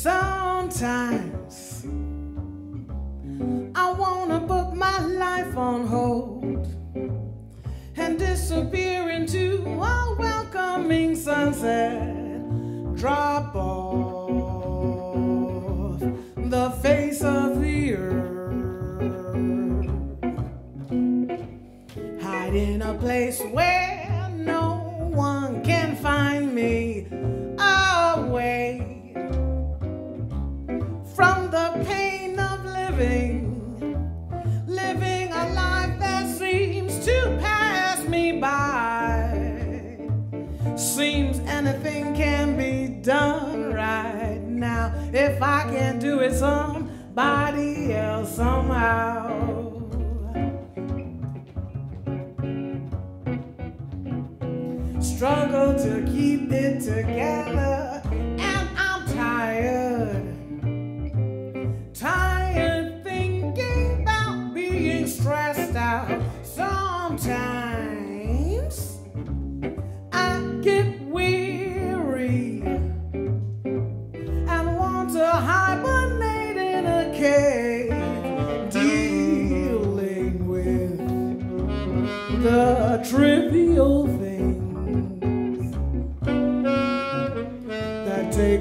Sometimes I wanna put my life on hold and disappear into a welcoming sunset. Drop off the face of the earth. Hide in a place where living, living a life that seems to pass me by. Seems anything can be done right now. If I can't do it, somebody else somehow. Struggle to keep it together,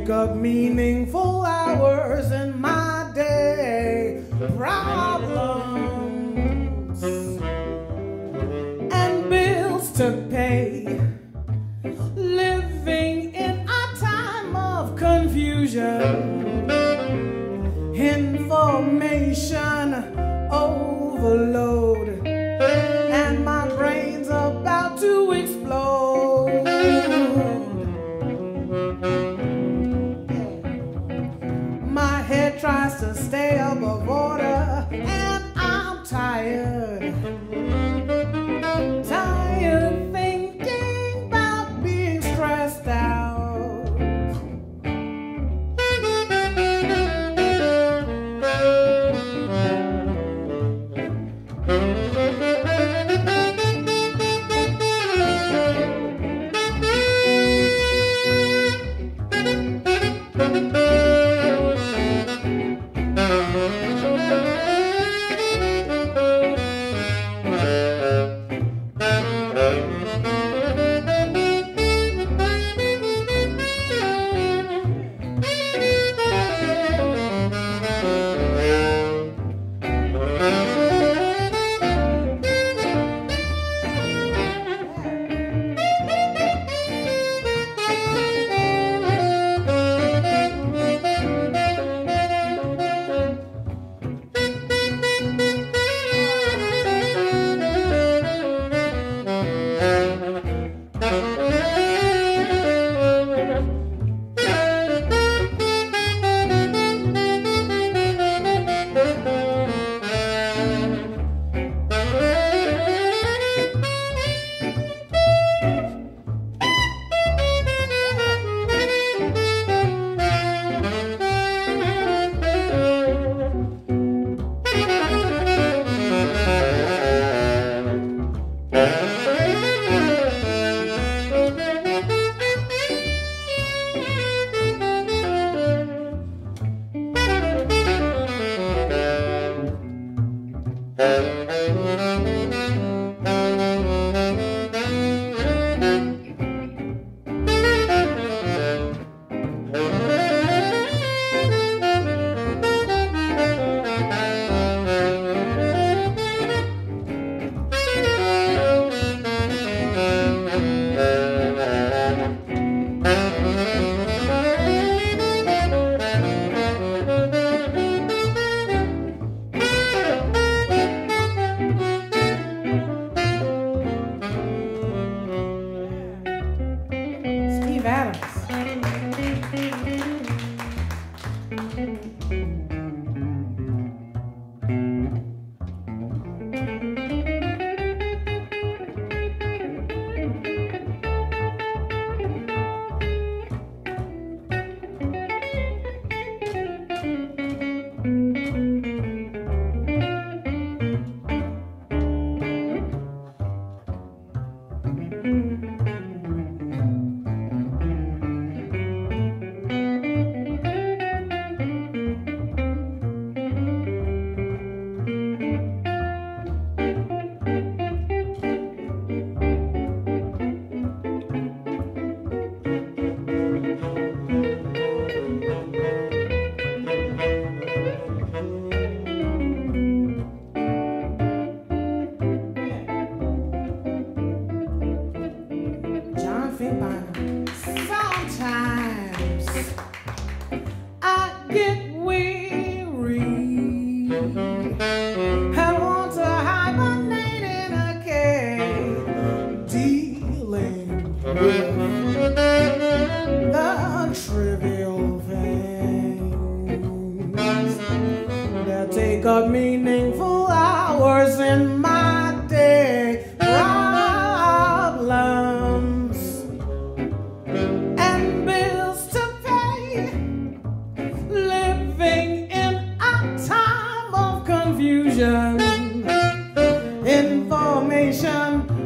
take up meaningful hours in my day. Problems and Mm-hmm. うん。Sometimes I get weary and want to hibernate in a cave, dealing with the trivial things that take up meaningful hours in my confusion, information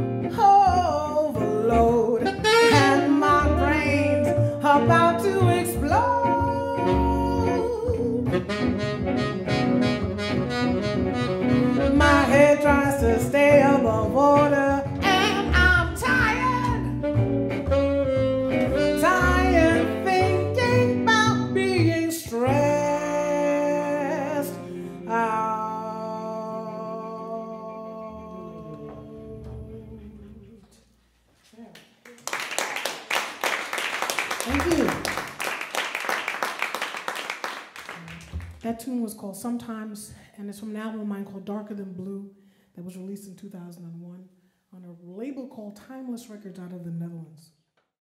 That tune was called Sometimes, and it's from an album of mine called Darker Than Blue that was released in 2001 on a label called Timeless Records out of the Netherlands.